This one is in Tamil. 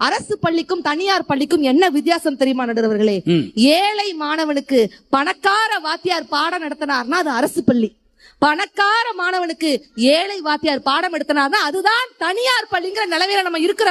அரசு பள்ளிக்கும் தனியார் பள்ளிக்கும் என்ன வித்தியாசம் தெரியுமா நடுவர்களே ஏழை மாணவனுக்கு பணக்கார வாத்தியார் பாடம் நடத்தினார்னா அது அரசு பள்ளி. பணக்கார மாணவனுக்கு ஏழை வாத்தியார் பாடம் எடுத்தனார்னா அதுதான் தனியார் பள்ளிங்கிற நிலவையில நம்ம இருக்கிற